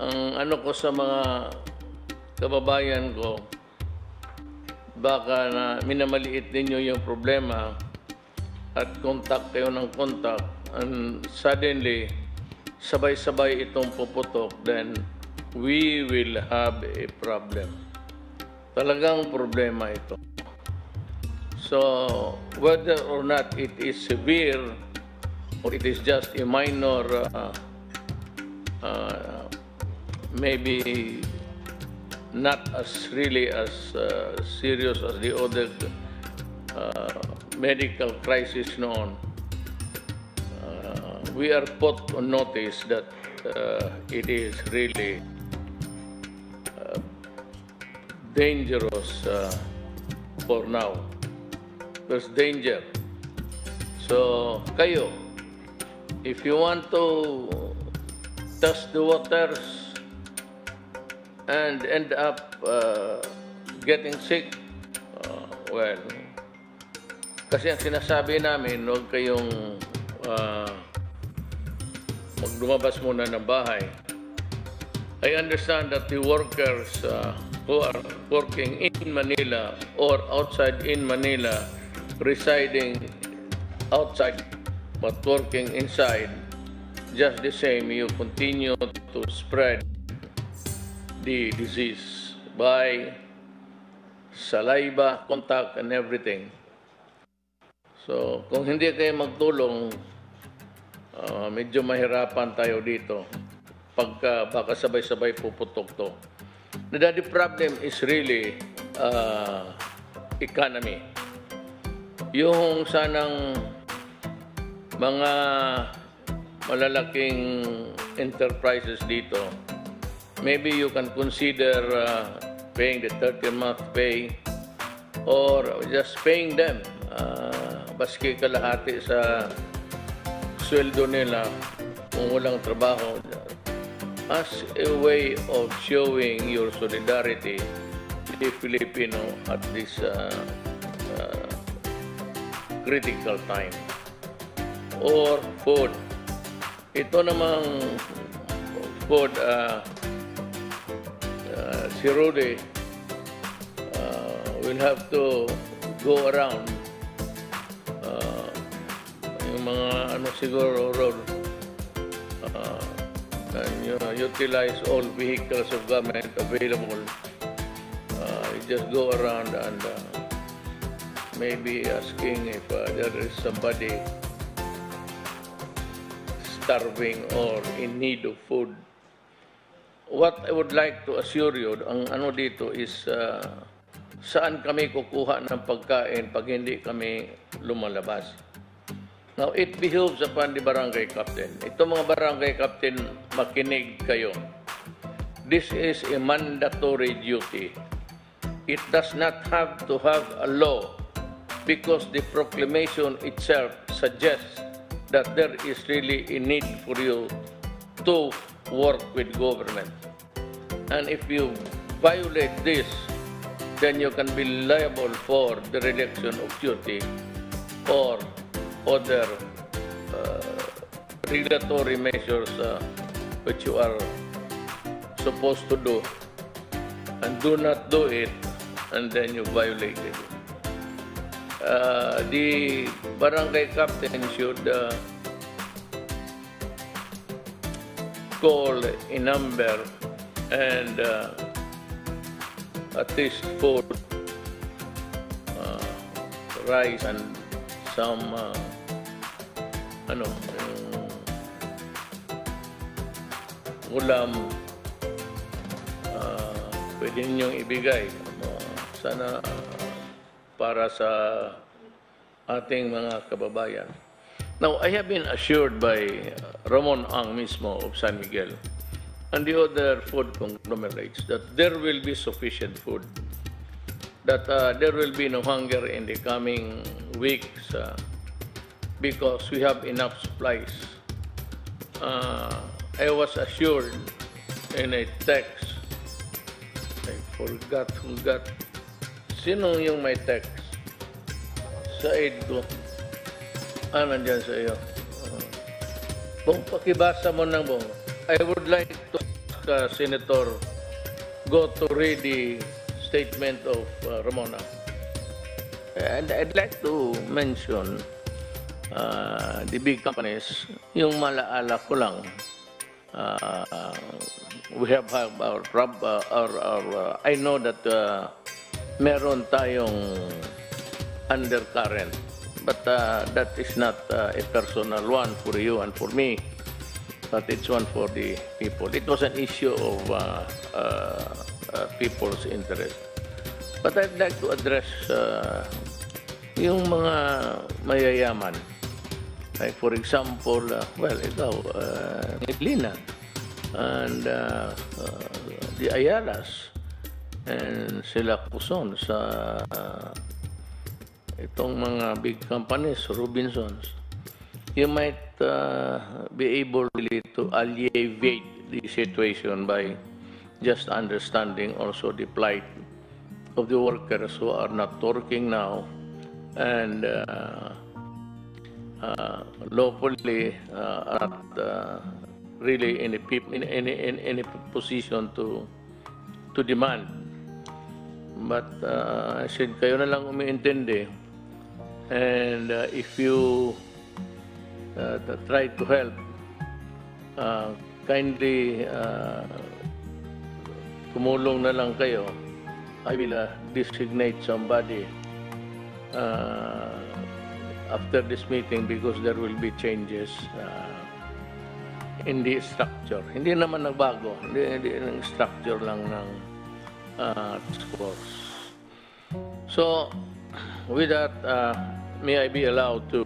ang ano ko sa mga kababayan ko, baka na minamaliit ninyo yung problema at contact kayo ng contact and suddenly sabay-sabay itong puputok, then we will have a problem. Talagang problema ito. So, whether or not it is severe or it is just a minor, uh, uh, maybe not as really as uh, serious as the other uh, medical crisis known. uh, we are put on notice that uh, it is really uh, dangerous uh, for now. There's danger. So, kayo, if you want to test the waters and end up uh, getting sick, uh, well, kasi ang sinasabi namin, huwag kayong uh, magdumabas muna ng bahay. I understand that the workers uh, who are working in Manila or outside in Manila, residing outside but working inside, just the same, you continue to spread the disease by saliva, contact, and everything. So, kung hindi kayo magtulong, ah, medyo mahirapan tayo dito. Pagka baka sabay-sabay puputok to. The the problem is really uh, economy. Yung sanang mga malalaking enterprises dito, maybe you can consider uh, paying the 30-month pay or just paying them uh, baski kalahati sa sweldo nila kung walang trabaho as a way of showing your solidarity the Filipino at this uh, uh, critical time or food. Ito namang food, uh, si Rudy uh, will have to go around uh, yung mga ano siguro road uh, and know, utilize all vehicles of government available. Uh, you just go around and uh, maybe asking if uh, there is somebody starving or in need of food. What I would like to assure you, ang ano dito is uh, saan kami kukuha ng pagkain pag hindi kami lumalabas. Now, it behoves upon the barangay captain. Ito mga barangay captain, makinig kayo. This is a mandatory duty. It does not have to have a law because the proclamation itself suggests that there is really a need for you to work with government. And if you violate this, then you can be liable for the reduction of duty or other uh, regulatory measures uh, which you are supposed to do and do not do it and then you violate it. Uh, the barangay captain should uh, call a number and uh, at least four uh, rice and some uh, ano yung ulam uh, pwede ninyong ibigay Uh, sana uh, para sa ating mga kababayan. Now, I have been assured by uh, Ramon Ang mismo of San Miguel and the other food conglomerates that there will be sufficient food, that uh, there will be no hunger in the coming weeks uh, because we have enough supplies. Uh, I was assured in a text, I forgot who sino yung may text? Sa aid ko. Ah, nandyan sa iyo. Uh, Bong, pakibasa mo ng bong. I would like to ask uh, Senator Go to read the statement of uh, Ramona. And I'd like to mention uh, the big companies. Yung malaala ko lang, uh, we have, have our, uh, our, our uh, I know that uh, meron tayong undercurrent, but uh, that is not uh, a personal one for you and for me, but it's one for the people. It was an issue of uh, uh, uh, people's interest. But I'd like to address uh, yung mga mayayaman. Like for example, uh, well, ikaw, uh, Lina, and uh, uh, the Ayalas, and sila Quezon sa uh, itong mga big companies, Robinsons, you might uh, be able really to alleviate the situation by just understanding also the plight of the workers who are not working now and uh, uh, lawfully uh, are not uh, really in a, in, in, in, in a position to to demand. But uh, I said, kayo na lang umiintindi. And uh, if you uh, try to help, uh, kindly uh, tumulong na lang kayo. I will uh, designate somebody uh, after this meeting because there will be changes uh, in the structure. Hindi naman nagbago. Hindi, hindi ng structure lang ng uh, task. So, with that, uh, may I be allowed to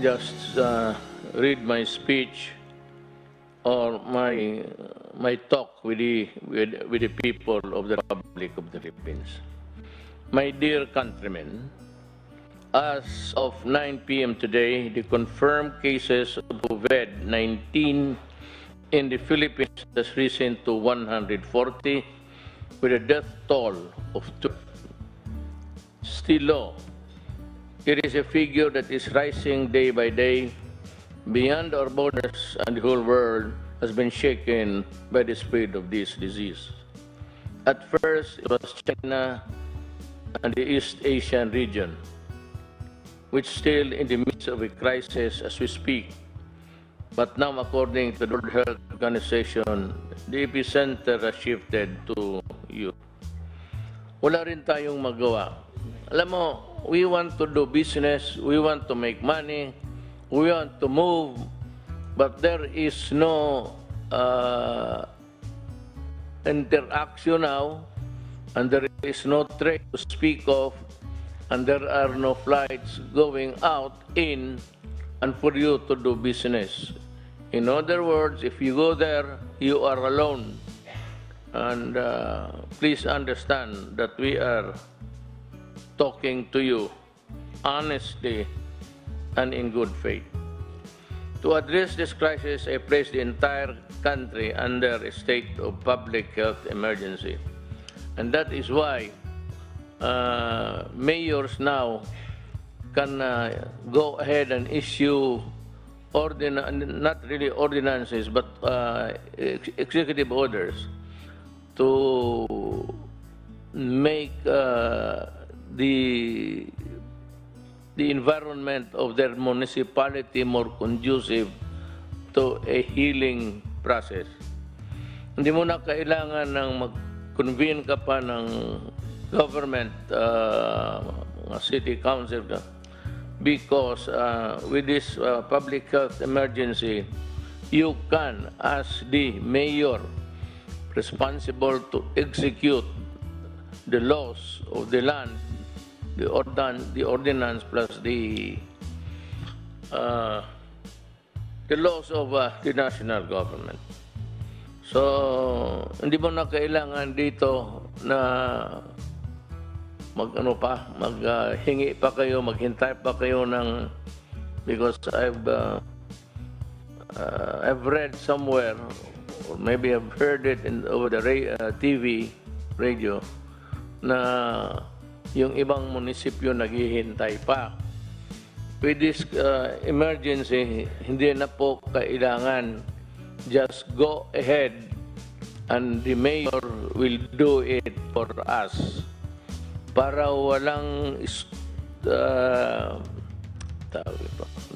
just uh, read my speech or my my talk with the with, with the people of the Republic of the Philippines. My dear countrymen, as of 9 p.m. today, the confirmed cases of COVID-19 in the Philippines has risen to 140 with a death toll of two. Still low. It is a figure that is rising day by day beyond our borders and the whole world has been shaken by the spread of this disease. At first, it was China and the East Asian region, which still in the midst of a crisis as we speak. But now, according to the World Health Organization, the epicenter has shifted to Europe. Wala rin tayong magawa. Alam mo, we want to do business, we want to make money, we want to move, but there is no uh, interaction now, and there is no trade to speak of, and there are no flights going out, in, and for you to do business. In other words, if you go there, you are alone. And uh, please understand that we are talking to you honestly and in good faith. To address this crisis, I place the entire country under a state of public health emergency. And that is why uh, mayors now can uh, go ahead and issue ordin- not really ordinances, but uh, ex- executive orders to make uh, the the environment of their municipality more conducive to a healing process. Hindi mo na kailangan ng mag-convene ka pa ng government, uh, city council because uh, with this uh, public health emergency, you can, as the mayor responsible to execute the laws of the land, the, ordan the ordinance plus the uh, the laws of uh, the national government. So, hindi mo na kailangan dito na mag ano pa, maghingi pa kayo, maghintay pa kayo ng because I've uh, uh, I've read somewhere or maybe I've heard it in over the ra- uh, TV radio na yung ibang munisipyo naghihintay pa. With this uh, emergency, hindi na po kailangan just go ahead and the mayor will do it for us para walang uh, tawag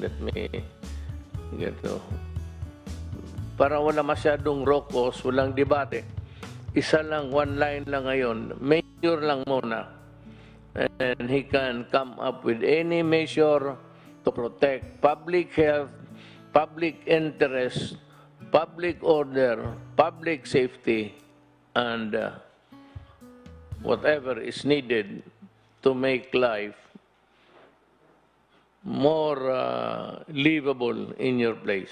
let me get to para wala masyadong rokos, walang debate. Isa lang, one line lang ngayon. Mayor lang muna. And he can come up with any measure to protect public health, public interest, public order, public safety, and uh, whatever is needed to make life more uh, livable in your place.